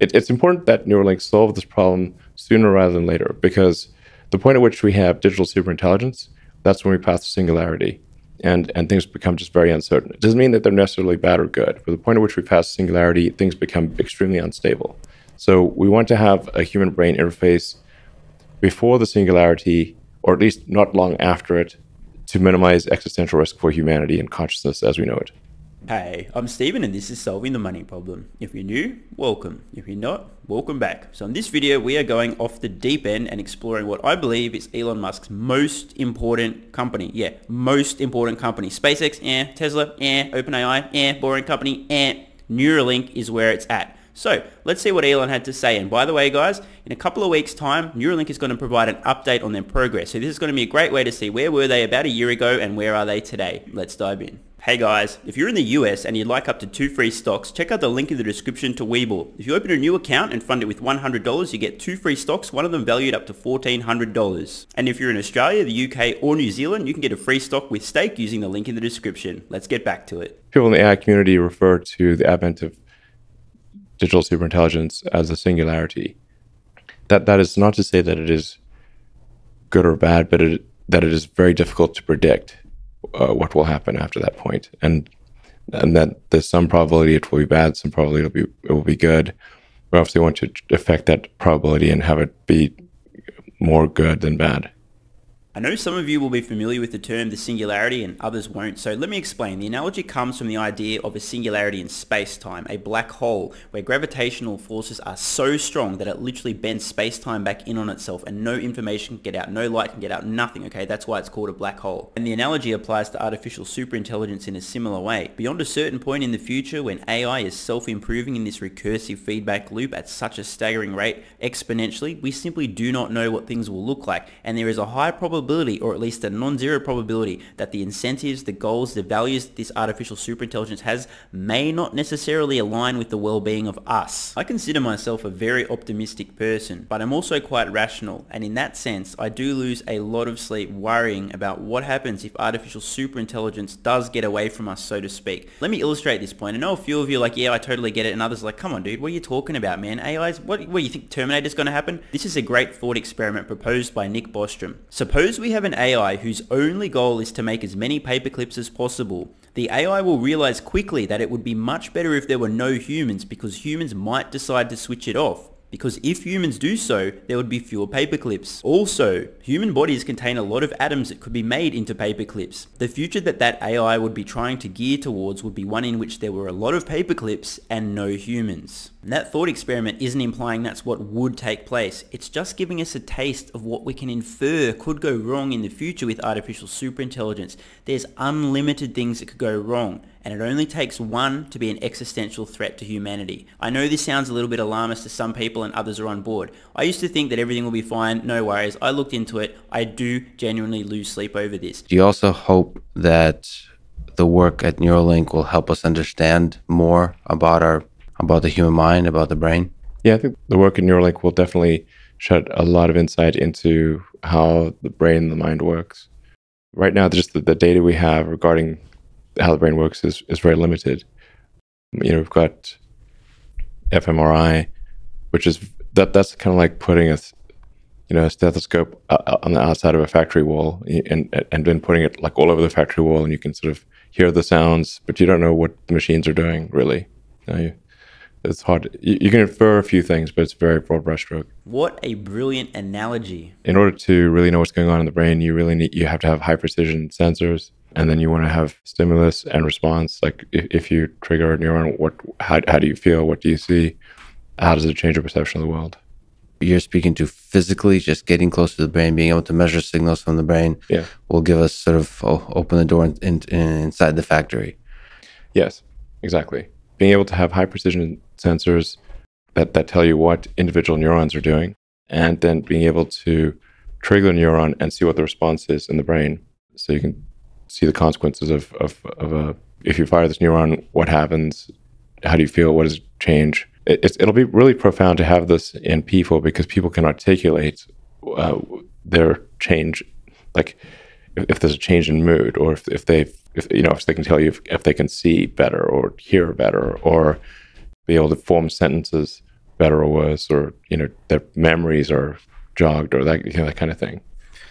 it, it's important that Neuralink solve this problem sooner rather than later because the point at which we have digital superintelligence, that's when we pass the singularity and, and things become just very uncertain. It doesn't mean that they're necessarily bad or good, but the point at which we pass singularity, things become extremely unstable. So we want to have a human brain interface before the singularity, or at least not long after it, to minimize existential risk for humanity and consciousness as we know it. Hey, I'm Stephen and this is Solving the Money Problem. If you're new, welcome. If you're not, welcome back. So in this video, we are going off the deep end and exploring what I believe is Elon Musk's most important company. Yeah, most important company. SpaceX, eh. Tesla, eh. OpenAI, eh. Boring company, eh. Neuralink is where it's at. So let's see what Elon had to say. And by the way, guys, in a couple of weeks time, Neuralink is going to provide an update on their progress. So this is going to be a great way to see where were they about a year ago and where are they today. Let's dive in. Hey guys, if you're in the US and you'd like up to two free stocks, check out the link in the description to Webull. If you open a new account and fund it with $100, you get two free stocks, one of them valued up to $1,400. And if you're in Australia, the UK or New Zealand, you can get a free stock with stake using the link in the description. Let's get back to it. People in the AI community refer to the advent of digital superintelligence as a singularity. That that is not to say that it is good or bad, but it, that it is very difficult to predict uh, what will happen after that point, and and that there's some probability it will be bad, some probability it'll be it will be good. We obviously want to affect that probability and have it be more good than bad. I know some of you will be familiar with the term the singularity and others won't, so let me explain. The analogy comes from the idea of a singularity in space-time, a black hole, where gravitational forces are so strong that it literally bends space-time back in on itself and no information can get out, no light can get out, nothing, okay? That's why it's called a black hole. And the analogy applies to artificial superintelligence in a similar way. Beyond a certain point in the future when AI is self-improving in this recursive feedback loop at such a staggering rate, exponentially, we simply do not know what things will look like, and there is a high probability probability, or at least a non-zero probability, that the incentives, the goals, the values this artificial superintelligence has may not necessarily align with the well-being of us. I consider myself a very optimistic person, but I'm also quite rational, and in that sense, I do lose a lot of sleep worrying about what happens if artificial superintelligence does get away from us, so to speak. Let me illustrate this point. I know a few of you are like, yeah, I totally get it, and others are like, come on, dude, what are you talking about, man? AI's, what, what do you think Terminator's going to happen? This is a great thought experiment proposed by Nick Bostrom. Suppose Suppose we have an AI whose only goal is to make as many paperclips as possible. The AI will realize quickly that it would be much better if there were no humans because humans might decide to switch it off because if humans do so, there would be fewer paperclips. Also, human bodies contain a lot of atoms that could be made into paperclips. The future that that AI would be trying to gear towards would be one in which there were a lot of paperclips and no humans. And that thought experiment isn't implying that's what would take place. It's just giving us a taste of what we can infer could go wrong in the future with artificial superintelligence. There's unlimited things that could go wrong and it only takes one to be an existential threat to humanity. I know this sounds a little bit alarmist to some people and others are on board. I used to think that everything will be fine, no worries. I looked into it. I do genuinely lose sleep over this. Do you also hope that the work at Neuralink will help us understand more about our about the human mind, about the brain? Yeah, I think the work at Neuralink will definitely shed a lot of insight into how the brain and the mind works. Right now, just the, the data we have regarding how the brain works is, is very limited. You know, we've got fMRI, which is that that's kind of like putting a you know a stethoscope uh, uh, on the outside of a factory wall and and then putting it like all over the factory wall, and you can sort of hear the sounds, but you don't know what the machines are doing really. You know, you, it's hard. You, you, can infer a few things, but it's very broad brushstroke. What a brilliant analogy! In order to really know what's going on in the brain, you really need you have to have high precision sensors, and then you want to have stimulus and response. Like if, if you trigger a neuron, what how how do you feel? What do you see? How does it change your perception of the world? You're speaking to physically, just getting close to the brain, being able to measure signals from the brain. Yeah, will give us sort of oh, open the door in, in, inside the factory. Yes, exactly. Being able to have high precision sensors that, that tell you what individual neurons are doing, and then being able to trigger the neuron and see what the response is in the brain. So you can see the consequences of, of, of a, if you fire this neuron, what happens? How do you feel? What does it change? It, it'll be really profound to have this in people because people can articulate uh, their change. Like if, if, there's a change in mood or if, if they if, you know, if they can tell you if, if they can see better or hear better or be able to form sentences better or worse, or you know their memories are jogged, or that you know that kind of thing.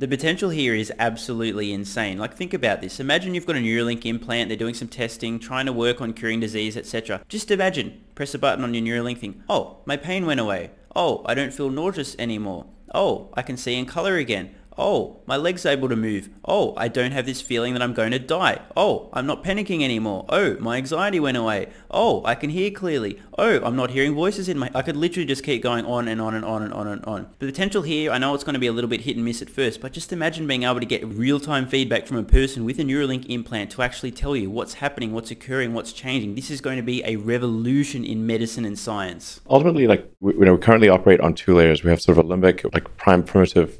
The potential here is absolutely insane. Like think about this. Imagine you've got a Neuralink implant, they're doing some testing, trying to work on curing disease, etc. Just imagine, press a button on your Neuralink thing. Oh, my pain went away. Oh, I don't feel nauseous anymore. Oh, I can see in color again. Oh, my leg's able to move. Oh, I don't have this feeling that I'm going to die. Oh, I'm not panicking anymore. Oh, my anxiety went away. Oh, I can hear clearly. Oh, I'm not hearing voices in my... I could literally just keep going on and on and on and on and on. The potential here, I know it's going to be a little bit hit and miss at first, but just imagine being able to get real-time feedback from a person with a Neuralink implant to actually tell you what's happening, what's occurring, what's changing. This is going to be a revolution in medicine and science. Ultimately, like, we, you know, we currently operate on two layers. We have sort of a limbic, like prime primitive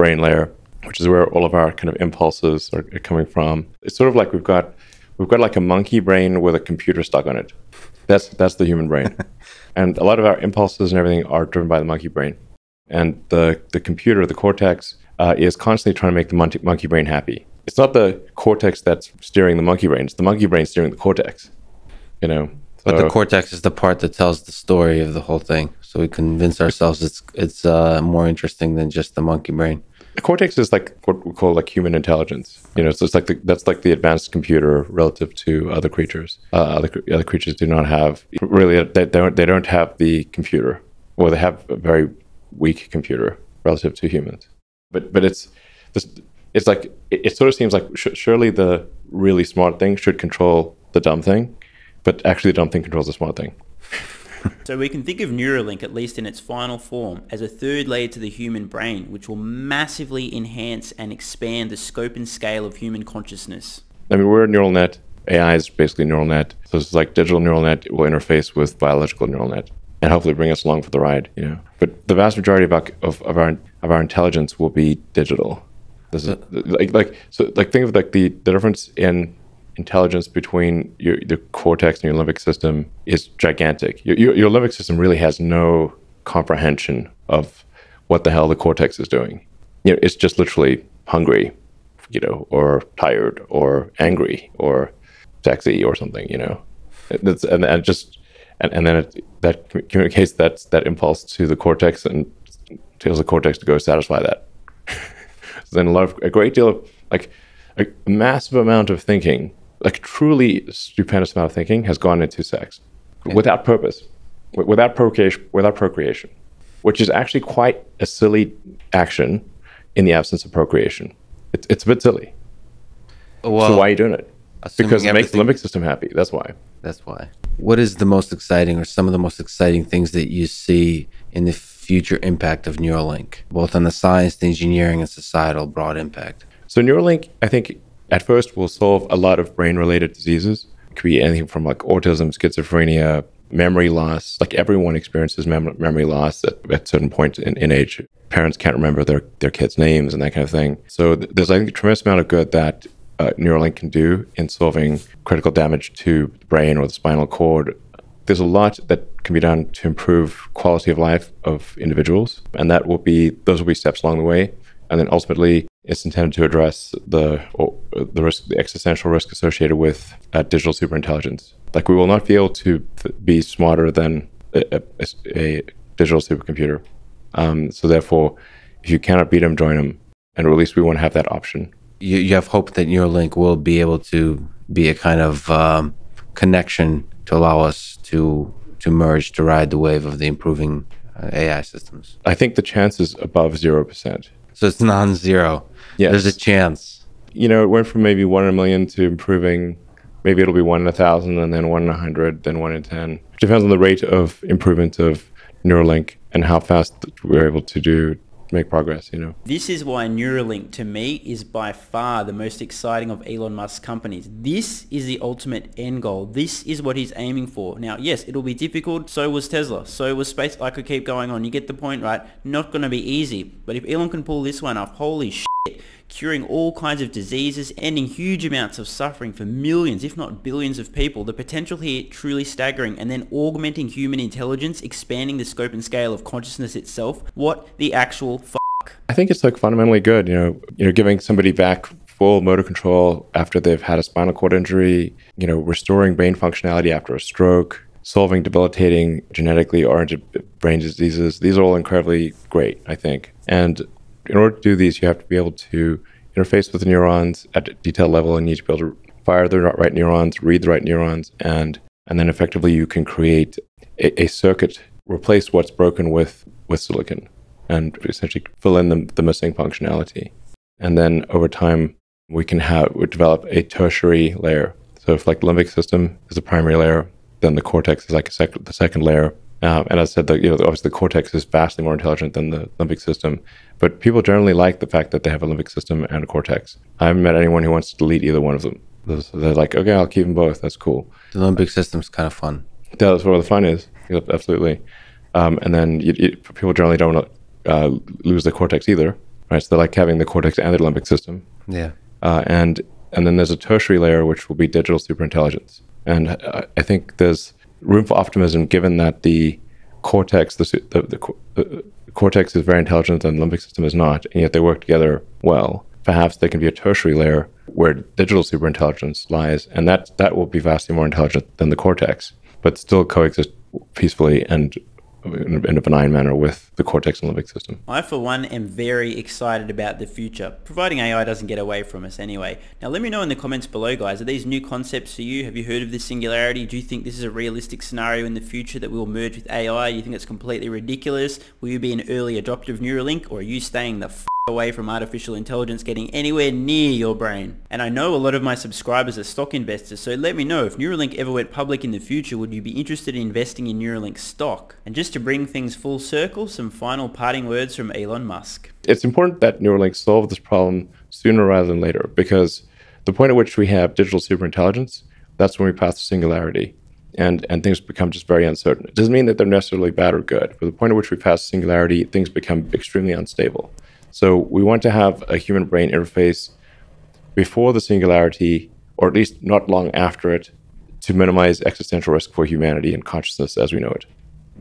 brain layer, which is where all of our kind of impulses are, coming from. It's sort of like we've got we've got like a monkey brain with a computer stuck on it. That's that's the human brain, and a lot of our impulses and everything are driven by the monkey brain, and the the computer, the cortex, uh, is constantly trying to make the monkey, monkey brain happy. It's not the cortex that's steering the monkey brain; it's the monkey brain steering the cortex. You know, but the cortex is the part that tells the story of the whole thing. So we convince ourselves it's it's uh, more interesting than just the monkey brain cortex is like what we call like human intelligence. You know, so it's like the, that's like the advanced computer relative to other creatures. Uh, other other creatures do not have really they don't they don't have the computer, or they have a very weak computer relative to humans. But but it's this, it's like it, it, sort of seems like sh- surely the really smart thing should control the dumb thing, but actually the dumb thing controls the smart thing. so we can think of Neuralink, at least in its final form, as a third layer to the human brain, which will massively enhance and expand the scope and scale of human consciousness. I mean, we're a neural net. AI is basically neural net. So it's like digital neural net will interface with biological neural net and hopefully bring us along for the ride, you know. But the vast majority of our, of, of our, of our intelligence will be digital. This is uh, like, like, so like think of like the, the difference in intelligence between your, the cortex and your limbic system is gigantic. Your, your, your limbic system really has no comprehension of what the hell the cortex is doing. You know, it's just literally hungry, you know, or tired, or angry, or sexy, or something. You know, it's, and, and just and, and then it, that communicates that that impulse to the cortex and tells the cortex to go satisfy that. then a lot of a great deal of like a massive amount of thinking like truly stupendous amount of thinking has gone into sex without purpose, without procreation, without procreation, which is actually quite a silly action in the absence of procreation. It's, it's a bit silly. Well, so why are you doing it? Because it makes the limbic system happy. That's why. That's why. What is the most exciting, or some of the most exciting things that you see in the future impact of Neuralink, both on the science, the engineering, and societal broad impact? So Neuralink, I think, at first will solve a lot of brain related diseases. It could be anything from like autism, schizophrenia, memory loss. Like everyone experiences mem- memory loss at, at certain points in, in age. Parents can't remember their, their kids' names and that kind of thing. So th- there's, I think, a tremendous amount of good that uh, Neuralink can do in solving critical damage to the brain or the spinal cord. There's a lot that can be done to improve quality of life of individuals, and that will be those will be steps along the way. And then ultimately, it's intended to address the the risk, the existential risk associated with uh, digital superintelligence. Like we will not be able to be smarter than a, a, a digital supercomputer. Um, so therefore, if you cannot beat them, join them, and at least we want to have that option. You, you have hope that Neuralink will be able to be a kind of um, connection to allow us to to merge to ride the wave of the improving uh, AI systems. I think the chance is above zero percent. So it's non-zero. Yes. There's a chance. You know, it went from maybe one in a million to improving. Maybe it'll be one in a thousand, and then one in a hundred, then one in ten. It depends on the rate of improvement of Neuralink and how fast we're able to do make progress, you know. This is why Neuralink to me is by far the most exciting of Elon Musk's companies. This is the ultimate end goal. This is what he's aiming for. Now, yes, it'll be difficult. So was Tesla. So was space. I could keep going on. You get the point, right? Not going to be easy. But if Elon can pull this one off, holy shit curing all kinds of diseases, ending huge amounts of suffering for millions, if not billions of people. The potential here truly staggering and then augmenting human intelligence, expanding the scope and scale of consciousness itself. What the actual fuck? I think it's like fundamentally good, you know, you know, giving somebody back full motor control after they've had a spinal cord injury, you know, restoring brain functionality after a stroke, solving debilitating genetically oriented brain diseases. These are all incredibly great, I think. And in order to do these, you have to be able to interface with the neurons at a detailed level and you need to be able to fire the right neurons, read the right neurons, and and then effectively you can create a, a circuit, replace what's broken with with silicon, and essentially fill in the, the missing functionality. And then over time, we can have we develop a tertiary layer. So if like the limbic system is the primary layer, then the cortex is like a sec- the second layer. Um, and as I said, the, you know, obviously the cortex is vastly more intelligent than the limbic system, but people generally like the fact that they have a limbic system and a cortex. I haven't met anyone who wants to delete either one of them. They're like, okay, I'll keep them both. That's cool. The limbic system's kind of fun. Yeah, that's where the fun is. Absolutely. Um, and then you, you, people generally don't want to uh, lose the cortex either, right? So they like having the cortex and the limbic system. Yeah. Uh, and and then there's a tertiary layer which will be digital superintelligence. And uh, I think there's room for optimism given that the cortex, the, the, the, the cortex is very intelligent and the limbic system is not, and yet they work together well. Perhaps there can be a tertiary layer where digital superintelligence lies, and that that will be vastly more intelligent than the cortex, but still coexist peacefully and in a benign manner with the cortex and limbic system. I, for one, am very excited about the future, providing AI doesn't get away from us anyway. Now, let me know in the comments below, guys. Are these new concepts for you? Have you heard of this singularity? Do you think this is a realistic scenario in the future that we'll merge with AI? Do You think it's completely ridiculous? Will you be an early adopter of Neuralink, or are you staying the f away from artificial intelligence getting anywhere near your brain. And I know a lot of my subscribers are stock investors, so let me know if Neuralink ever went public in the future, would you be interested in investing in Neuralink stock? And just to bring things full circle, some final parting words from Elon Musk. It's important that Neuralink solve this problem sooner rather than later because the point at which we have digital superintelligence, that's when we pass the singularity. And, and things become just very uncertain. It doesn't mean that they're necessarily bad or good. But the point at which we pass singularity, things become extremely unstable. So we want to have a human brain interface before the singularity, or at least not long after it, to minimize existential risk for humanity and consciousness as we know it.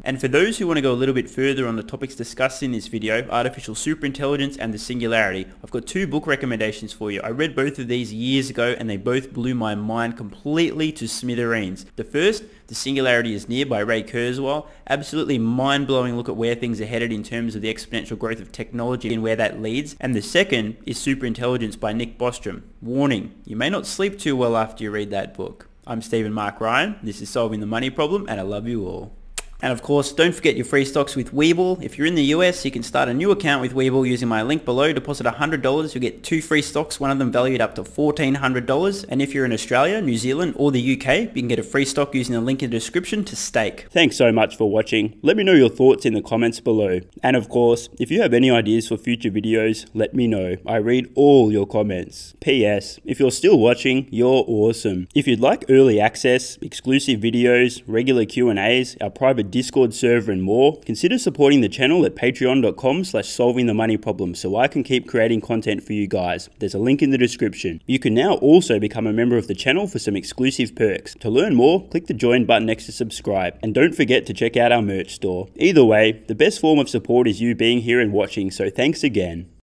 And for those who want to go a little bit further on the topics discussed in this video, artificial superintelligence and the singularity, I've got two book recommendations for you. I read both of these years ago and they both blew my mind completely to smithereens. The first, The Singularity is Near by Ray Kurzweil. Absolutely mind-blowing look at where things are headed in terms of the exponential growth of technology and where that leads. And the second is Superintelligence by Nick Bostrom. Warning, you may not sleep too well after you read that book. I'm Stephen Mark Ryan. This is Solving the Money Problem and I love you all. And of course, don't forget your free stocks with Webull. If you're in the US, you can start a new account with Webull using my link below. Deposit $100, you'll get two free stocks, one of them valued up to $1,400. And if you're in Australia, New Zealand, or the UK, you can get a free stock using the link in the description to stake. Thanks so much for watching. Let me know your thoughts in the comments below. And of course, if you have any ideas for future videos, let me know. I read all your comments. P.S. If you're still watching, you're awesome. If you'd like early access, exclusive videos, regular Q&As, our private Discord server and more, consider supporting the channel at patreon.com slash solving the money problem so I can keep creating content for you guys. There's a link in the description. You can now also become a member of the channel for some exclusive perks. To learn more, click the join button next to subscribe. And don't forget to check out our merch store. Either way, the best form of support is you being here and watching, so thanks again.